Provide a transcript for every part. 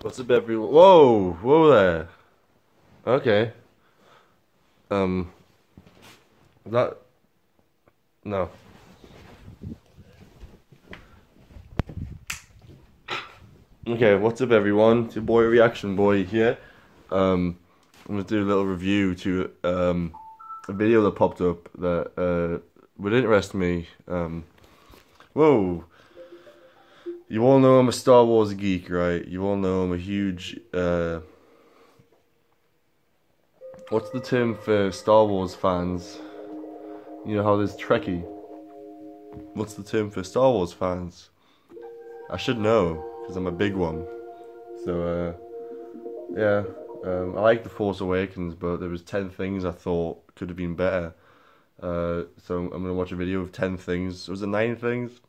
What's up, everyone? Whoa, whoa there. Okay. Um. That. No. Okay, what's up, everyone? It's your boy Reaction Boy here. Um, I'm gonna do a little review to um a video that popped up that uh would interest me. Um, whoa. You all know I'm a Star Wars geek, right? You all know I'm a huge, uh... What's the term for Star Wars fans? You know how there's Trekkie? What's the term for Star Wars fans? I should know, because I'm a big one. So, uh... Yeah, um, I like The Force Awakens, but there was 10 things I thought could have been better. Uh, so I'm gonna watch a video of 10 things. Was it 9 things?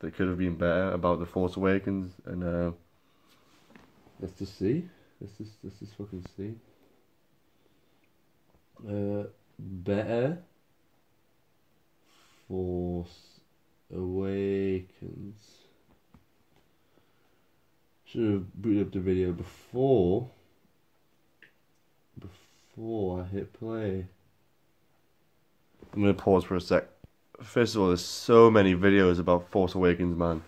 That could have been better about the Force Awakens, and uh, let's just see. Let's just let's just fucking see. Uh, better Force Awakens. Should have booted up the video before. Before I hit play. I'm gonna pause for a sec first of all, there's so many videos about Force Awakens, man.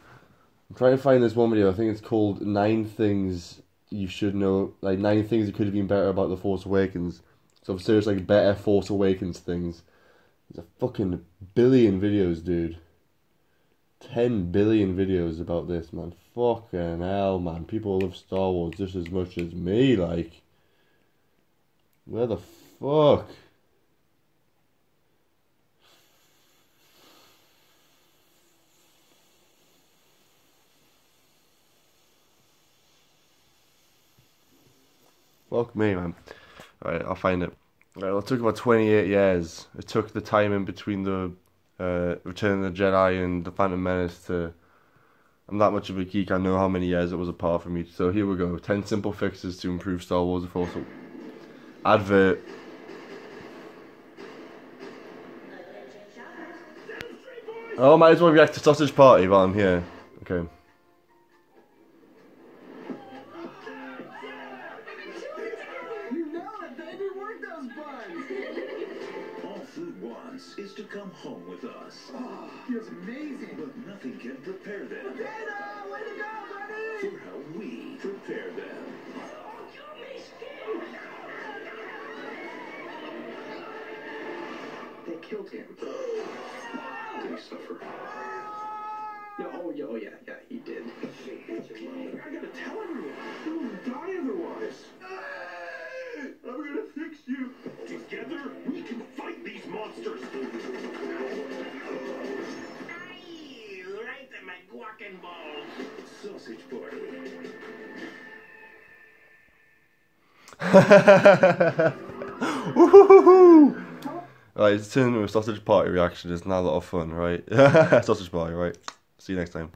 I'm trying to find this one video. I think it's called Nine Things You Should Know, like Nine Things That Could Have Been Better About the Force Awakens. So searched like better Force Awakens things. There's a fucking billion videos, dude. Ten billion videos about this, man. Fucking hell, man. People love Star Wars just as much as me, like. Where the fuck? Fuck me, man. Alright, I'll find it. Right, it took about 28 years. It took the time in between the uh, Return of the Jedi and The Phantom Menace to... I'm that much of a geek, I know how many years it was apart from each. So here we go. 10 simple fixes to improve Star Wars The Force... Advert. Oh, might as well react to Sausage Party while I'm here. Okay. Is to come home with us. Oh, feels amazing. But nothing can prepare them. Dana, way to go, buddy! For how we prepare them. They killed him. Did he suffer? Yeah, oh, yeah, oh, yeah, yeah, Right, it's into a sausage party reaction. It's now a lot of fun, right? sausage party, right? See you next time.